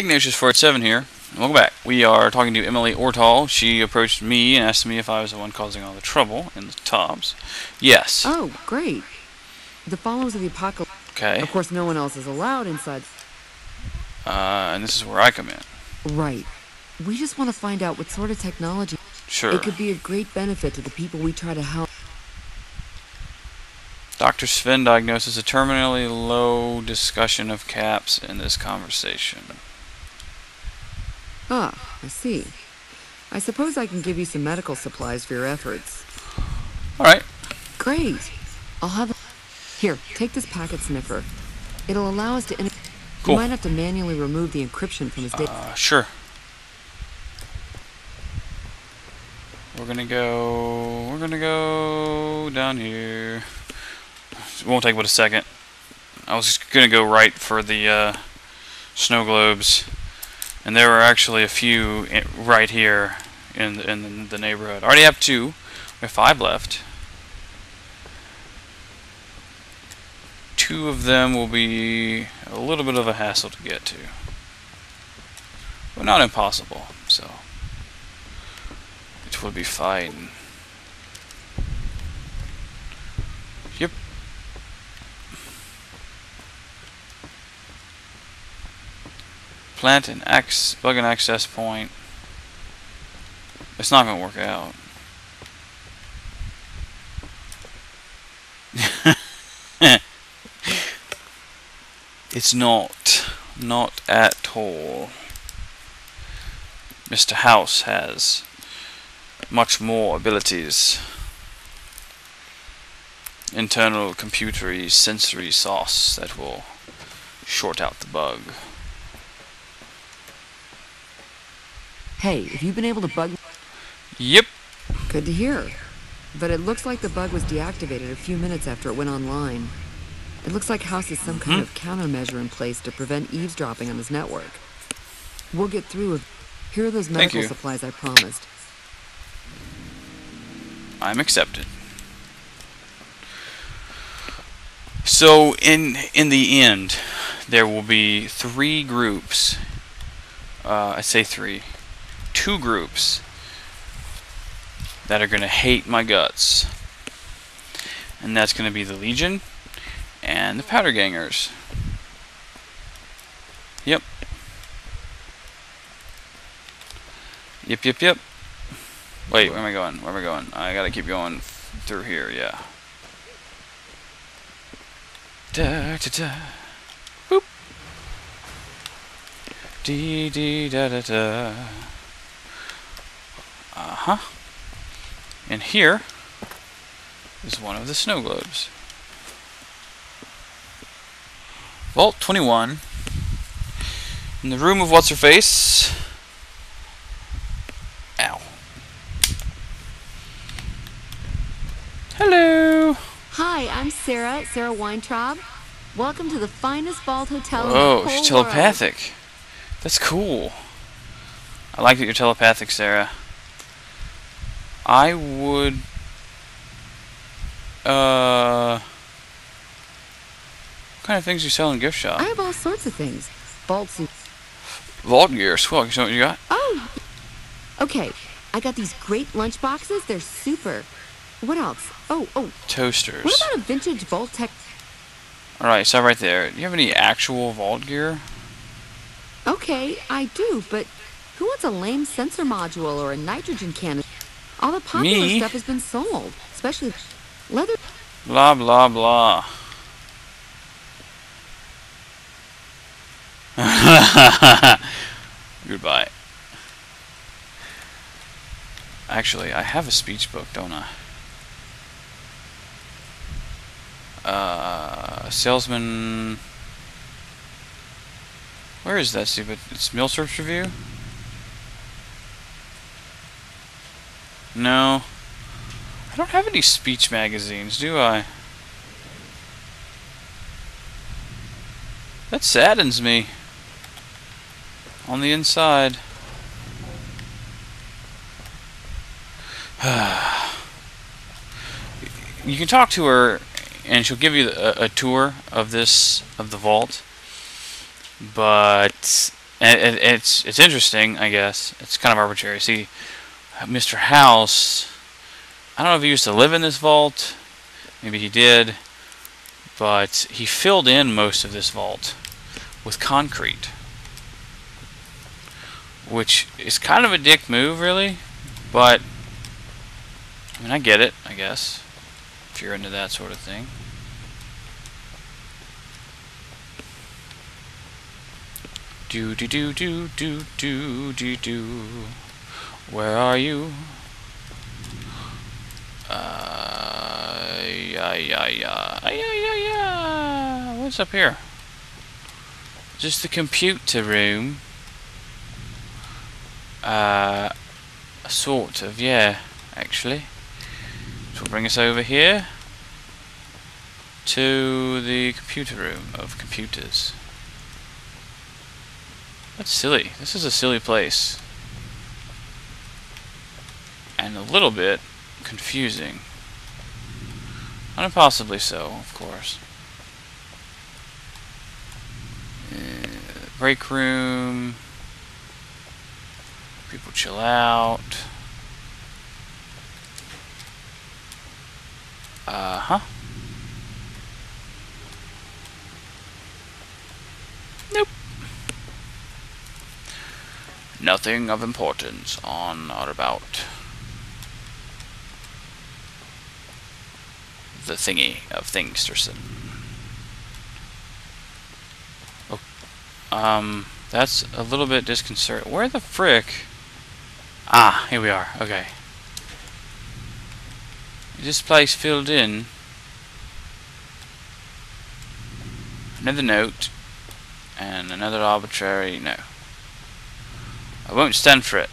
Ignatius487 here. Welcome back. We are talking to Emily Ortal. She approached me and asked me if I was the one causing all the trouble in the tops. Yes. Oh, great. The followers of the apocalypse. Okay. Of course, no one else is allowed inside. Uh, and this is where I come in. Right. We just want to find out what sort of technology. Sure. It could be of great benefit to the people we try to help. Dr. Sven diagnoses a terminally low discussion of caps in this conversation. Ah, I see. I suppose I can give you some medical supplies for your efforts. Alright. Great. I'll have. Here, take this packet sniffer. It'll allow us to. In- Cool. You might have to manually remove the encryption from his data. Uh, sure. We're gonna go. We're gonna go down here. It won't take but a second. I was just gonna go right for the uh, snow globes, and there are actually a few right here in the, in the neighborhood. I already have two. We have five left. Two of them will be a little bit of a hassle to get to. But not impossible, so it will be fine. Plant an X bug an access point. It's not gonna work out. it's not. Not at all. Mr. House has much more abilities. Internal computery sensory sauce that will short out the bug. Hey, have you been able to bug? Yep. Good to hear. But it looks like the bug was deactivated a few minutes after it went online. It looks like House has some kind Hmm. of countermeasure in place to prevent eavesdropping on his network. We'll get through it. Here are those medical supplies I promised. I'm accepted. So in in the end, there will be three groups. Uh, I say three, two groups that are going to hate my guts, and that's going to be the Legion and the Powder Gangers. Yep. Yep, yep, yep. Wait, where am I going? Where am I going? I gotta keep going through here, yeah. Da da da. Boop. Dee dee da da da. Uh huh. And here is one of the snow globes. Vault 21. In the room of what's her face. Ow. Hello. Hi, I'm Sarah, Sarah Weintraub. Welcome to the finest vault hotel in Oh, the whole she's telepathic. That's cool. I like that you're telepathic, Sarah. I would. Uh. What kind of things you sell in gift shop? I have all sorts of things. Vault suits. Vault gear. Swell. You know what you got? Oh! Okay, I got these great lunch boxes. They're super. What else? Oh, oh, Toasters. what about a vintage Vault-Tec? Alright, stop right there. Do you have any actual vault gear? Okay, I do, but who wants a lame sensor module or a nitrogen cannon? All the popular Me? stuff has been sold, especially leather. Blah, blah, blah. Goodbye. Actually, I have a speech book, don't I? Uh, salesman. Where is that stupid? It's Milsurp's review? No. I don't have any speech magazines, do I? That saddens me. On the inside. you can talk to her, and she'll give you a, a tour of this of the vault. But it's it's interesting, I guess. It's kind of arbitrary. See, Mr. House, I don't know if he used to live in this vault. Maybe he did. But he filled in most of this vault with concrete. Which is kind of a dick move, really. But, I mean, I get it, I guess. If you're into that sort of thing. Do do do do do do do do. Where are you? Uh, yeah, yeah, yeah, yeah, yeah, yeah. What's up here? Just the computer room. Uh, sort of, yeah, actually. So we'll bring us over here to the computer room of computers. That's silly. This is a silly place. And a little bit confusing. Unpossibly so, of course. Uh, break room. People chill out. Uh-huh. Nope. Nothing of importance on or about the thingy of Thingsterson. Oh, um, that's a little bit disconcerting. Where the frick? Ah, here we are. Okay. This place filled in. Another note. And another arbitrary no. I won't stand for it.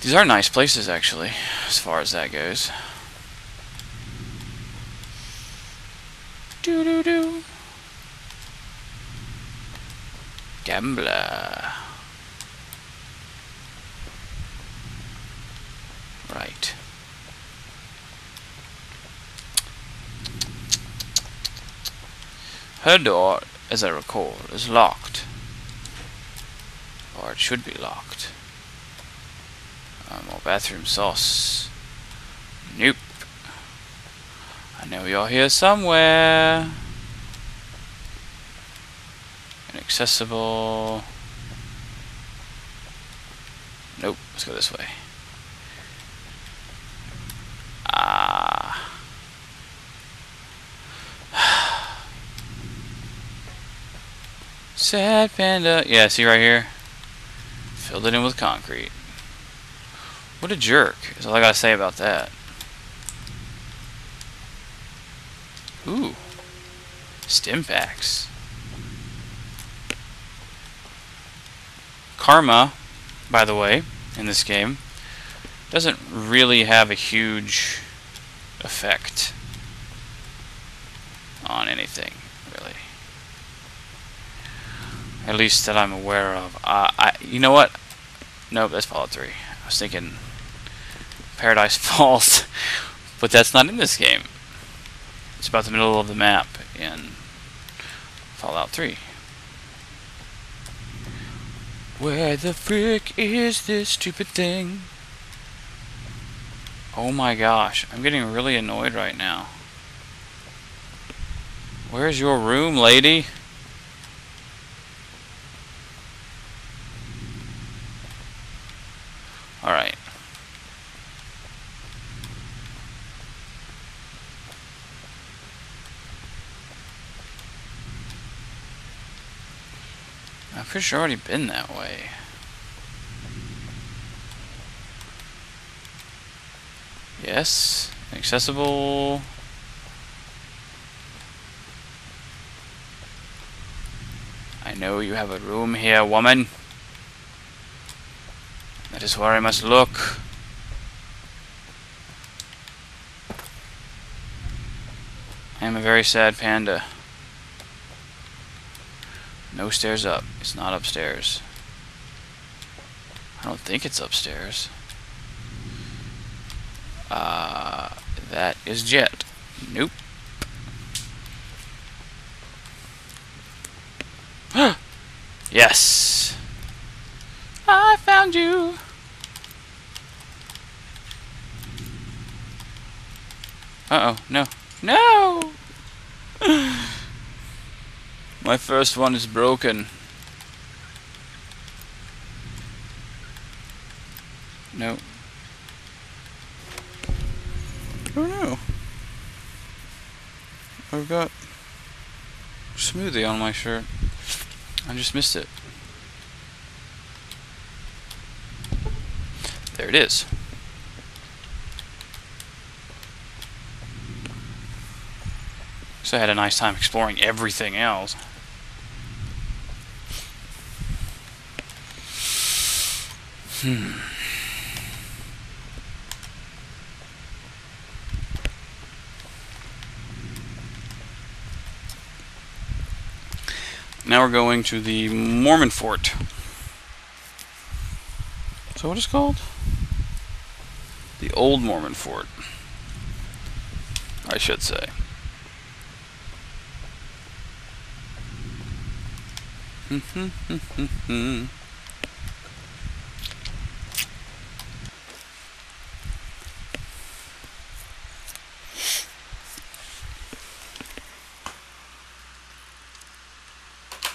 These are nice places, actually, as far as that goes. Do do do. Gambler. Right. Her door, as I recall, is locked. Or it should be locked. Uh, more bathroom sauce. Nope. I know you're here somewhere. Inaccessible. Nope, let's go this way. Ah. Sad panda. Yeah, see right here? Filled it in with concrete. What a jerk, is all I gotta say about that. Ooh. Stimpaks. Karma, by the way, in this game, doesn't really have a huge effect on anything, really. At least that I'm aware of. Uh, I, you know what? Nope, that's Fallout 3. I was thinking Paradise Falls, but that's not in this game. It's about the middle of the map in Fallout 3. Where the frick is this stupid thing? Oh my gosh, I'm getting really annoyed right now. Where's your room, lady? Alright. I've pretty sure already been that way. Yes, accessible. I know you have a room here, woman. That is where I must look. I am a very sad panda. No stairs up. It's not upstairs. I don't think it's upstairs. Uh, that is Jet. Nope. yes! I found you! Uh-oh, no. No! My first one is broken. No. Oh no. I've got smoothie on my shirt. I just missed it. There it is. So I had a nice time exploring everything else. Hmm. Now we're going to the Mormon Fort. So what is called? The Old Mormon Fort. I should say.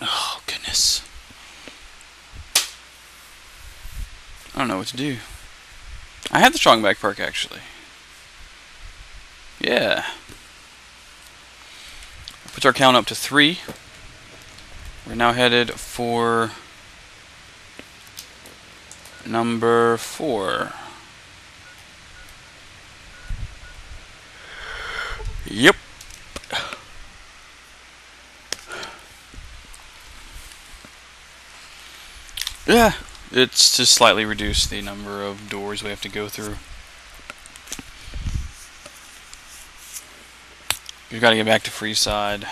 oh goodness. I don't know what to do. I have the strong back perk actually. Yeah. Puts our count up to three. We're now headed for number four. Yep. Yeah, it's just slightly reduce the number of doors we have to go through. We've got to get back to Freeside.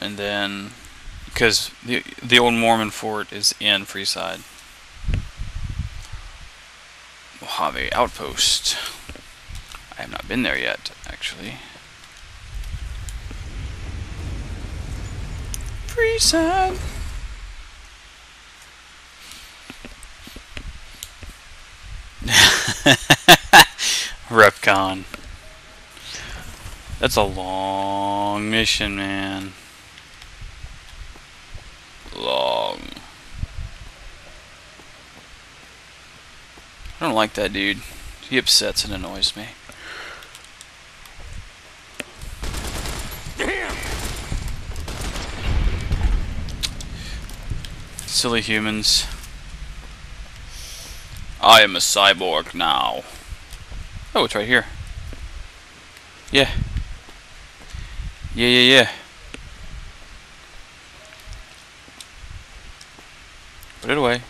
And then, because the, the old Mormon fort is in Freeside. Mojave Outpost. I have not been there yet, actually. Freeside. REPCONN. That's a long mission, man. Long. I don't like that dude. He upsets and annoys me. Damn. Silly humans. I am a cyborg now. Oh, it's right here. Yeah. Yeah, yeah, yeah. Put it away.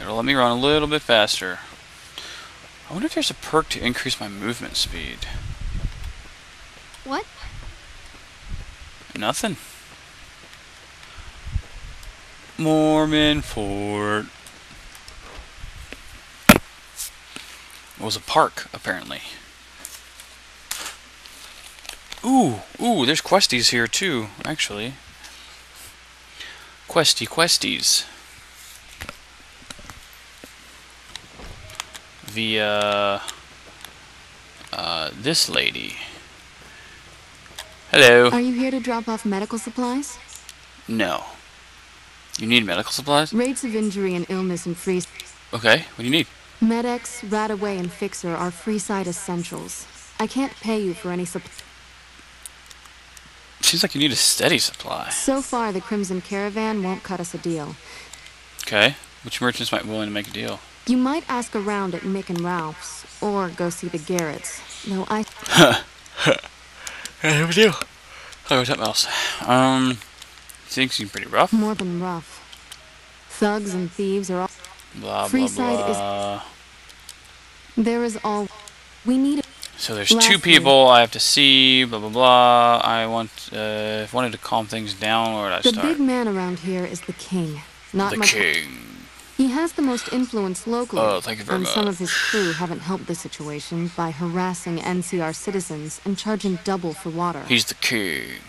It'll let me run a little bit faster. I wonder if there's a perk to increase my movement speed. What? Nothing. Mormon Fort. It was a park, apparently. Ooh, ooh, there's questies here too, actually. Questy questies. Via uh, this lady. Hello. Are you here to drop off medical supplies? No. You need medical supplies? Rates of injury and illness in Free. Okay, what do you need? Med-X, Radaway, and Fixer are Freeside essentials. I can't pay you for any supply. Seems like you need a steady supply. So far, the Crimson Caravan won't cut us a deal. Okay. Which merchants might be willing to make a deal? You might ask around at Mick and Ralph's, or go see the Garretts. No, I. Hey, what do you? Oh, what's up, mouse? Um, things seem pretty rough. More than rough. Thugs and thieves are all. Blah blah is- There is all. We need. So there's two Lastly- people I have to see. Blah blah blah. I want uh, if wanted to calm things down. Where would I The start? big man around here is the king. Not the much. king. He has the most influence locally. Oh, thank you very and some of his crew haven't helped the situation by harassing NCR citizens and charging double for water. He's the king.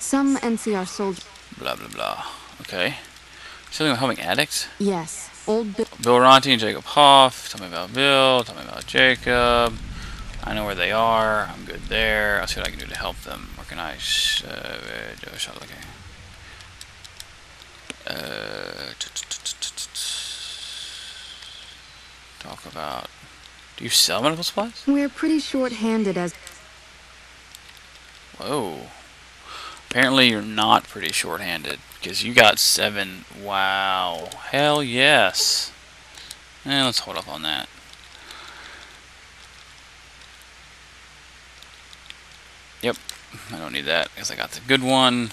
Some NCR soldiers. Blah blah blah. Okay. Something about helping addicts. Yes, old Bill. Bill Ronte and Jacob Hoff. Tell me about Bill. Tell me about Jacob. I know where they are. I'm good there. I'll see what I can do to help them. Organize. Uh, do a shot looking. Uh, talk about. Do you sell medical supplies? We're pretty short-handed as Whoa. Apparently you're not pretty short-handed because you got seven. Wow. Hell yes. Eh, let's hold up on that. Yep. I don't need that because I got the good one.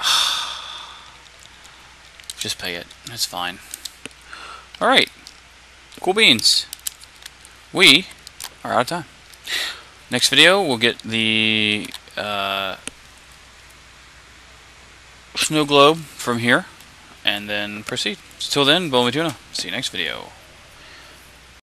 Just pay it. It's fine. Alright. Cool beans. We are out of time. Next video, we'll get the uh, snow globe from here and then proceed. Till then, Bowman Tuna. See you next video.